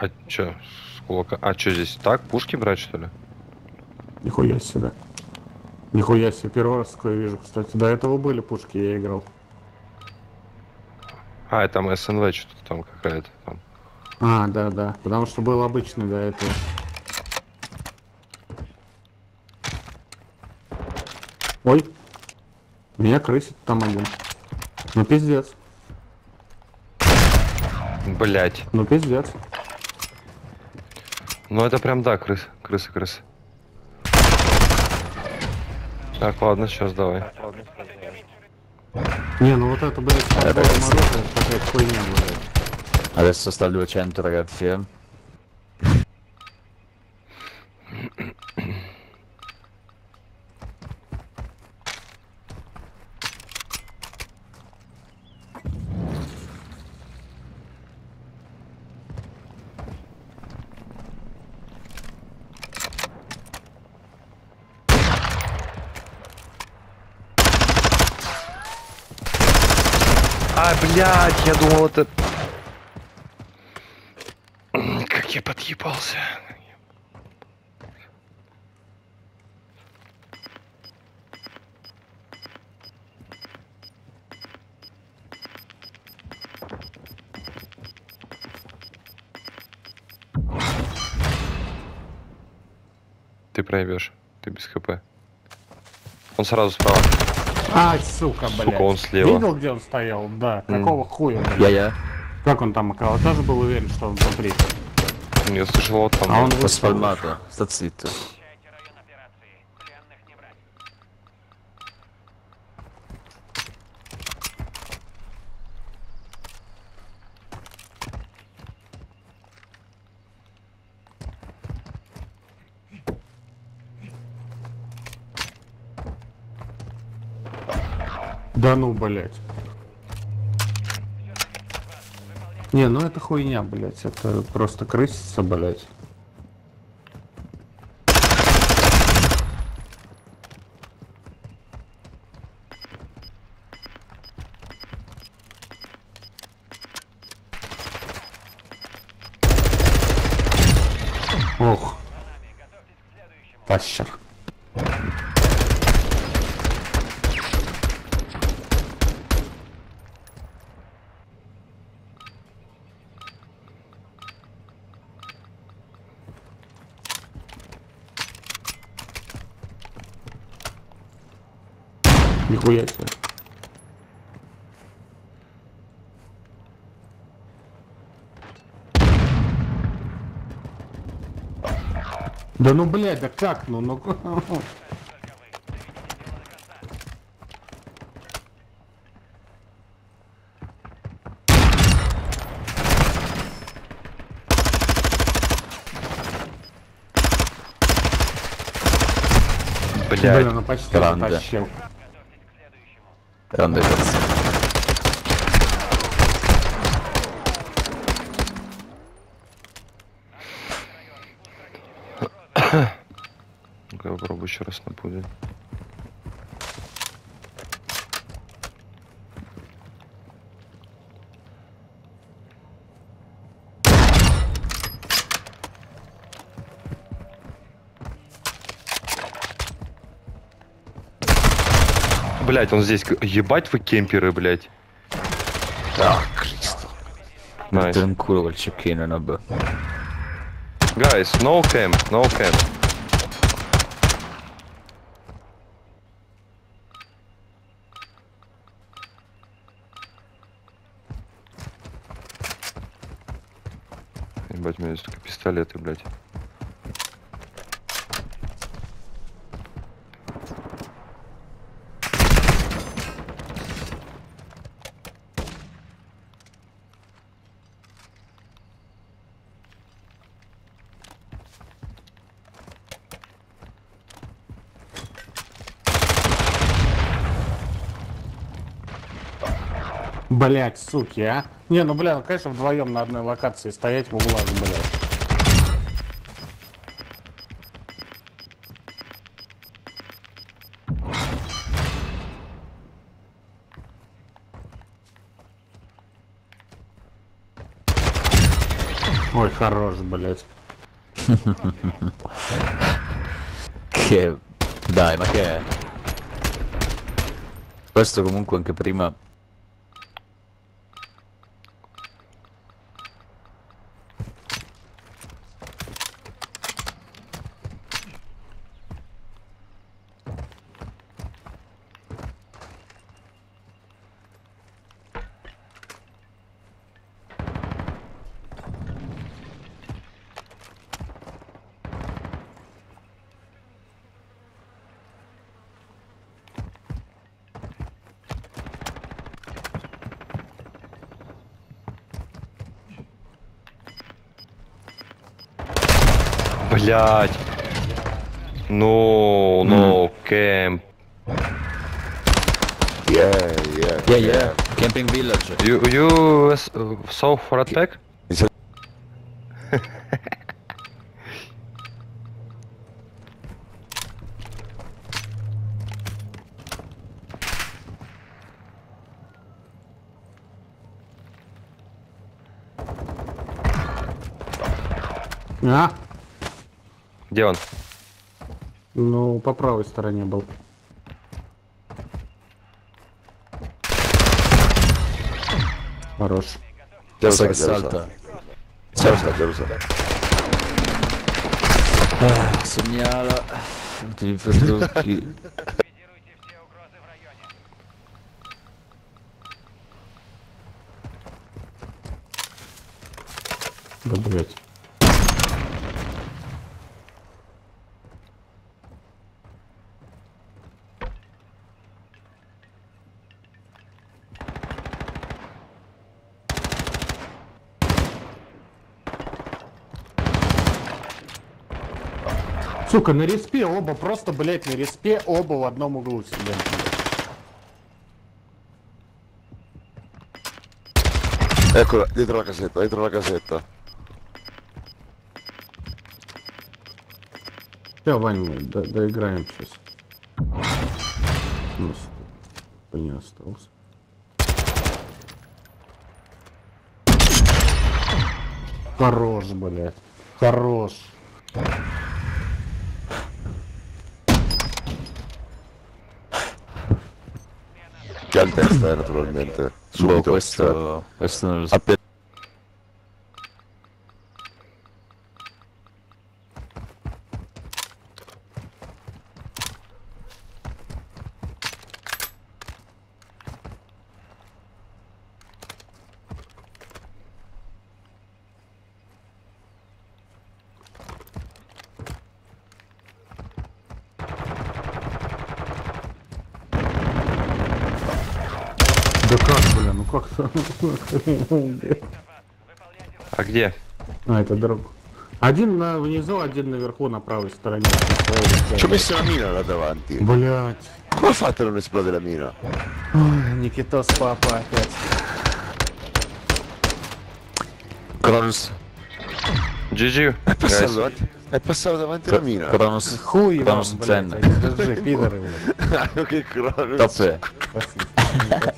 А чё? с кулака- А чё здесь? Так, пушки брать, что ли? Нихуя себе. Нихуя себе, первый раз такое вижу, кстати. До этого были пушки, я играл. А, это там СНВ что-то там какая-то там. А, да, да. Потому что был обычный до этого. Ой. Меня крысит там один. Ну пиздец. Блять. Ну пиздец. Ну это прям да, крыс, крысы, крысы. Так, ладно, сейчас давай. Не, ну вот это, блядь, Рагazzi. мороза, это хуйня, блядь. Adesso sta 200 ragazzi eh. А, блядь, я думал это... Как я подъебался. Ты проебешь. Ты без хп. Он сразу справа. А, сука, блядь. Сука, он слева. Видел, где он стоял? Да. Какого хуя, ja. Как он там оказался? Тоже был уверен, что он внутри. Я слышал, вот там. А он вышел. zitto. Защищайте Да ну, блядь. Не, ну это хуйня, блядь. Это просто крысится, блядь. Ох. Пащер. Нихуя себе. Да ну блядь, да как ну ну Блядь. Блин, ну почти Гранде. затащил. Grande cazzo. Ну-ка, я попробую еще раз на Блять, он здесь. Ебать вы кемперы, блять. Ah, Cristo. Nice. Mettere un culo col cecchino, vabbè. Guys, no camp, no camp. Ебать, у меня есть только пистолеты, блядь. Блять, суки, а? Не, ну бля, конечно вдвоем на одной локации стоять в углах, блядь. Ой, хорош, блядь. Che... Dai, ma che è? Questo comunque anche prima... Блять. Ну, ну, кемп. Yeah, yeah. Yeah, yeah. Camping village. You, you s- saw for attack? It's a- А? Где он? Ну, по правой стороне был. Хорош. Derusa. salta. Derusa, derusa. Ah, segnala. Tutti i freschi. Ликвидируйте все угрозы в районе. Да, блядь. Сука, на респе оба, просто, блядь, на респе оба в одном углу сидят. Eccola, dietro la casetta, dietro la casetta. Все, Вань, мы до- доиграем сейчас. У нас не остался. Хорош, блядь. Хорош. Che al testa, eh, naturalmente. Boh, Subito. cioè, questo... Questo non lo so. Appena... Да как, бля, ну как то А где? А, это друг. Один на внизу, один наверху на правой стороне. Ci ho messo la mina là davanti. Блять. Come ha fatto a non esplodere la mina? Никитос папа опять. Kronos. GG. È passato guys. davanti, è passato davanti la mina. Kronos. Хуй вам, Kronos блядь, Zen. держи, пидоры, блядь. che. Toppe. Спасибо.